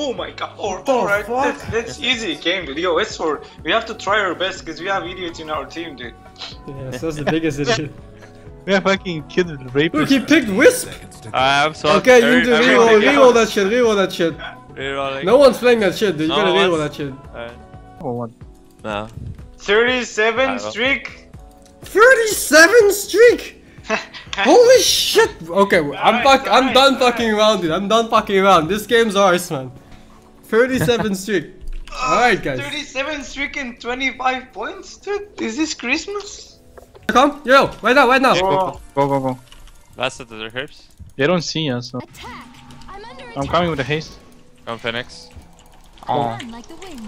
Oh my god. Oh, alright, that's, that's easy game, dude. Yo, it's for we have to try our best because we have idiots in our team, dude. Yes, that's the biggest idiot. We are fucking kid with rape. Look, he picked Wisp! I am so Okay, you need to reroll, reroll that shit, reroll that shit. Rerolling. No one's playing that shit, dude. You No gotta reroll that shit. Alright. Oh, what? No. 37 streak. 37 streak! Holy shit! Okay, I'm Alright, fuck, I'm done alright. fucking around, dude. I'm done fucking around. This game's ours, man. 37 streak. Alright, guys. 37 streak and 25 points, dude. Is this Christmas? Come, yo, right now, right now. Oh. Go, go, go. Last of the hips. They don't see us, so Attack! I'm I'm coming with a haste. Come Phoenix. Oh. Like the wind.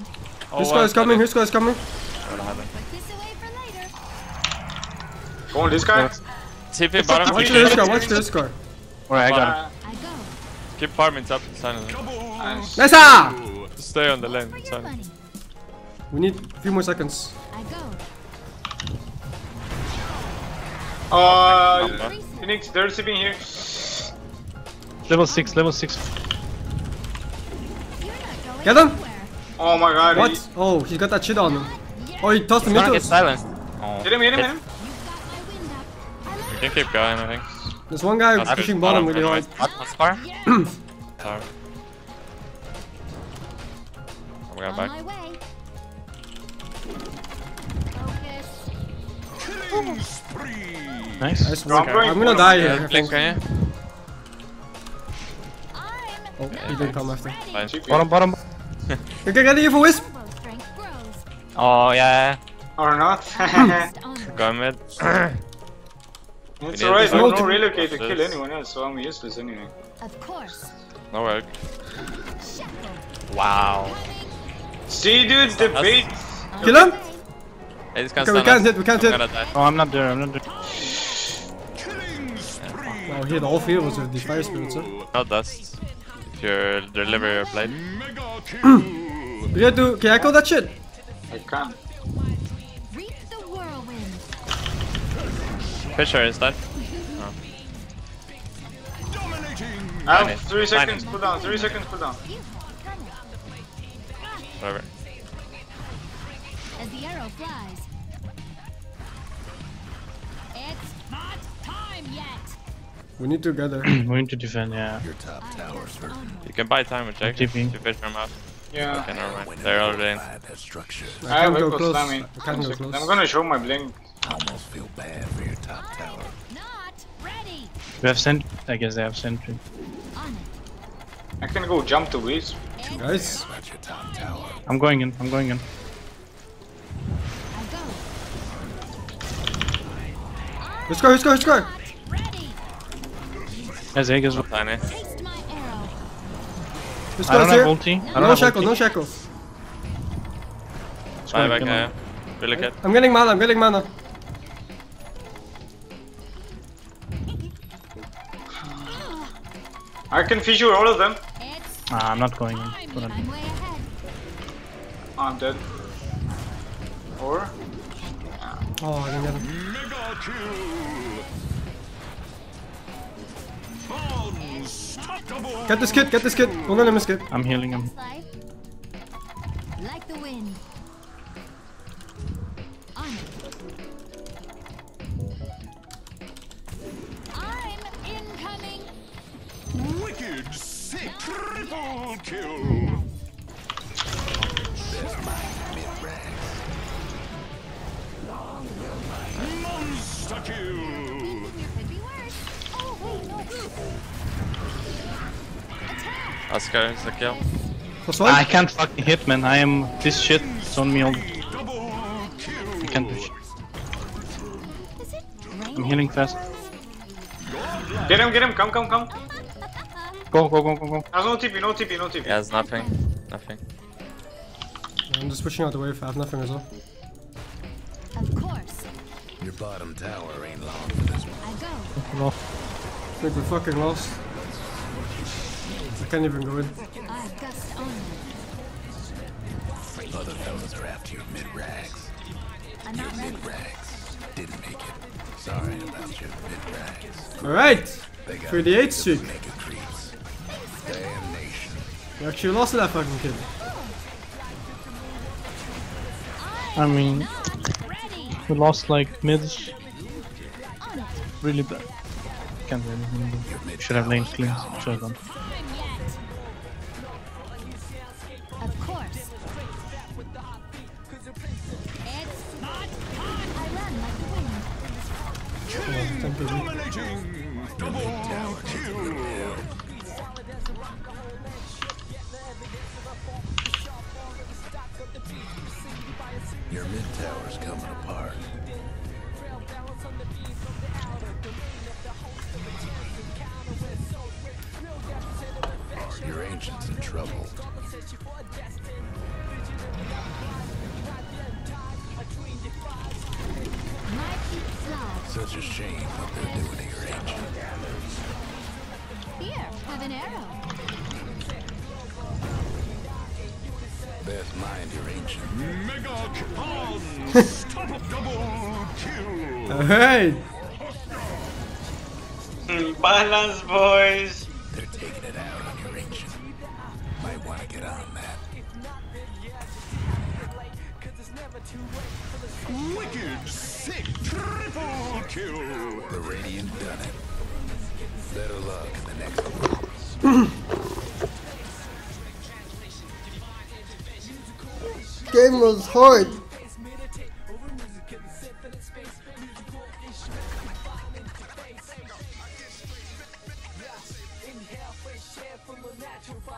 Oh, This what? guy's coming, this guy's coming. What happened? Put this away for later. Go on, this guy. TP bottom. Watch this guy, watch this guy. Alright, I got Uh, Keep farming top silently. Nice. Nice! ah! Stay on the lane. For your Silent. money. We need a few more seconds. I go. Uh, Number. Phoenix, there's a here. Level 6, level 6. You're not going Get him! Oh my god. he- What? Oh, he's got that shit on him. Oh, he tossed him Gonna into get us. silenced. Oh. Hit him, hit him, hit him. You've got my wind up. I'm You under can keep going, I think. There's one guy That's pushing good. bottom really hard. What? What's far? Yeah, Sorry. I'm going on back. my way. Focus. Nice. Nice No, I'm work. going I'm gonna die him. here. I Yeah, think. blink, can you? I'm Oh, he didn't come after. Fine. Bottom, bottom. Okay, get ready for Wisp. turbo strength. Oh, yeah. Or not. Focused on Go mid. it's need alright, to I don't relocate to kill This. anyone else, so I'm useless anyway. Of course. no work. Wow. See, dude, the That's- bait. Kill him. Hey, this can Okay, we can't us. hit, we can't I'm hit. Oh, I'm not there, I'm not there. Wow, he hit all three of us with the fire spirits, huh? No dust. If you deliver your blade. We have to. Can I kill that shit? I can't. Reap the whirlwind. Fisher is dead. I have 3 seconds Nine. cooldown, 3 seconds cooldown. You coming. Whatever. As the arrow flies. It's not time yet. We need to gather. we need to defend, yeah. You can buy time with Jake. TP. You fish from out. Yeah. Okay, never mind. They're already in. I I have can't ah, go close. I can't go close. I'm gonna show my blink. I almost feel bad for your top I'm tower. Not ready. We have sent. I guess they have sentry. I can go jump to Wiz. Guys, I'm going in, I'm going in. Let's go, let's go, let's go. Ready. As Egg as well. Tiny. Taste. Let's I go don't here. have ulti. I don't No have shackle, ulti. no shackle. Let's go, back, kill him. uh, really good. I'm getting mana, I'm getting mana. I can fissure all of them. It's Nah, I'm not going in. Time. Go on. I'm way ahead. I'm dead. Or? Oh, I didn't get him. Get this kid, get this kid. Don't let him escape. I'm healing him. Like the wind. On. I'm incoming. Wicked sick triple kill. Kill. Could be worse. Oh, wait, no. Attack. Oscar is a kill. Plus one. I can't fucking hit, man. I am this shit. It's on me all. I can't do shit. I'm healing fast. Get him, get him, come, come, come. Go, go, go, go, go. There's no TP, no TP, no TP. He has nothing. Nothing. I'm just pushing out the wave. I have nothing as well. Of course. Your bottom tower ain't long for this one. I go. No. I think we're fucking lost. I can't even go in. I gust onward. Other fellas are after your mid rax. I'm not ready. Rax didn't make it. Sorry about your mid rax. Alright! They got 38 streak. mega. Damnation. You actually lost that fucking kid. Oh. I mean, Ready. We lost like mid. Really bad. Can't do anything. Should have lanes clean. Should have done. Of course. It's Your in trouble. My feet fly. Such a shame what they're doing to your ancient. Here, have an arrow. Best mind your ancient. Alright. Balance, boys. They're taking it Wicked sick triple kill. The Radiant done it. Better luck in the next one. Game was hard.